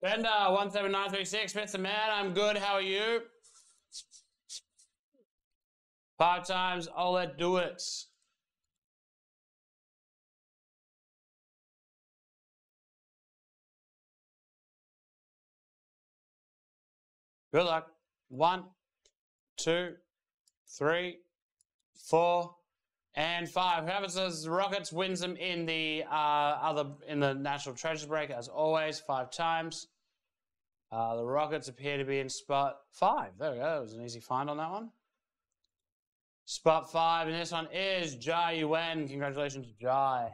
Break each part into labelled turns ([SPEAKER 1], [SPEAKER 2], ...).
[SPEAKER 1] Bender, 17936, Mr. Man, I'm good. How are you? Five times, I'll let do it. Good luck. One, two, three, four, and five. Whoever says Rockets wins them in the uh, other in the National Treasure Break, as always, five times. Uh, the Rockets appear to be in spot five. There we go. That was an easy find on that one. Spot five, and this one is Jai Yuen. Congratulations, Jai.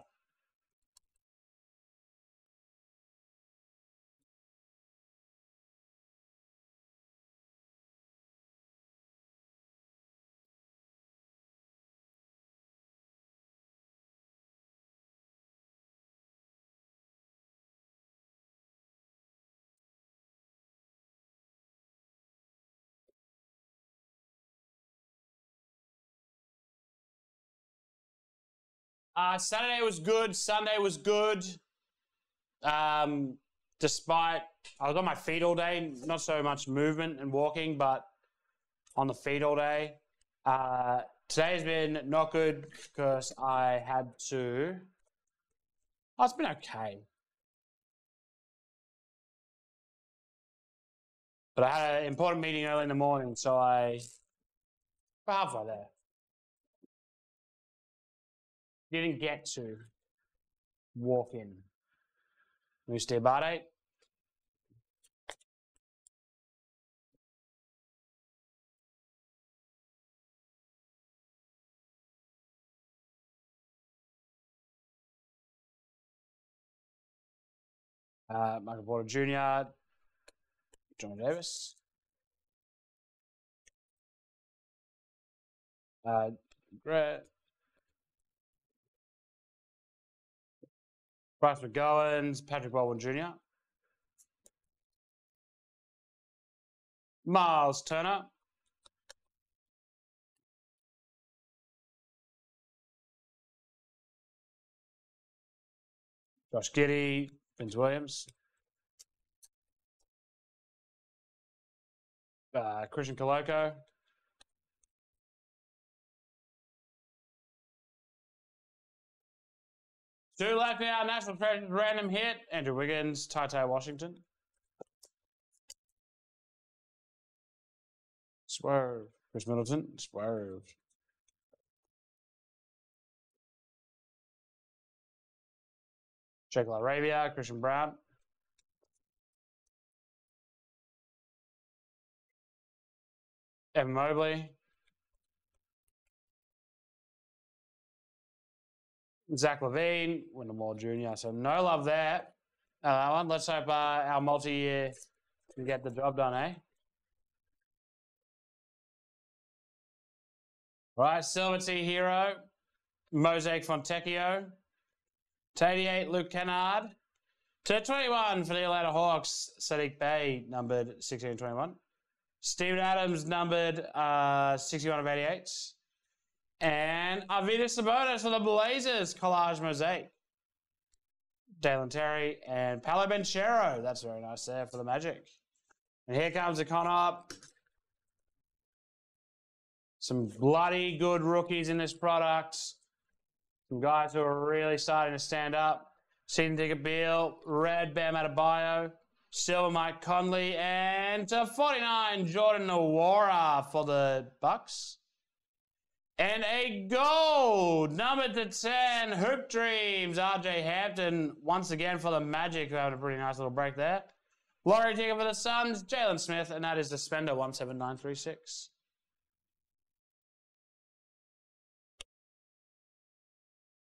[SPEAKER 1] Uh, Saturday was good. Sunday was good. Um, despite I was on my feet all day, not so much movement and walking, but on the feet all day. Uh, today's been not good because I had to. Oh, it's been okay. But I had an important meeting early in the morning, so I. halfway there didn't get to walk in. Muste Bade. Uh, Michael Porter Jr., John Davis. Uh, Grant, Bryce McGowens, Patrick Baldwin Jr. Miles Turner. Josh Giddey, Vince Williams. Uh, Christian Koloko. Two left now, National Treasures random hit. Andrew Wiggins, Ty Washington. Swerve. Khris Middleton, swerve. Czech Arabia, Christian Braun. Evan Mobley. Zach LaVine, Wendell Moore Jr. So no love there. Uh. Let's hope uh, our multi-year can get the job done, eh? Right, Silver T Hero, Mosaic Fontecchio, to 88, Luke Kennard, to 21 for the Atlanta Hawks, Saddiq Bey, numbered 16 21. Steven Adams, numbered uh, 61 of 88. And Arvydas Sabonis for the Blazers, collage mosaic. Dalen Terry and Paolo Banchero. That's very nice there for the Magic. And here comes the con up. Some bloody good rookies in this product. Some guys who are really starting to stand up. Seaton Digger Beal, Red Bam Adebayo, Silver Mike Conley, and to 49, Jordan Nwora for the Bucks. And a gold, number to 10, Hoop Dreams, RJ Hampton, once again for the Magic, who had a pretty nice little break there. Lottery ticket for the Suns, Jalen Smith, and that is the Spenda 17936.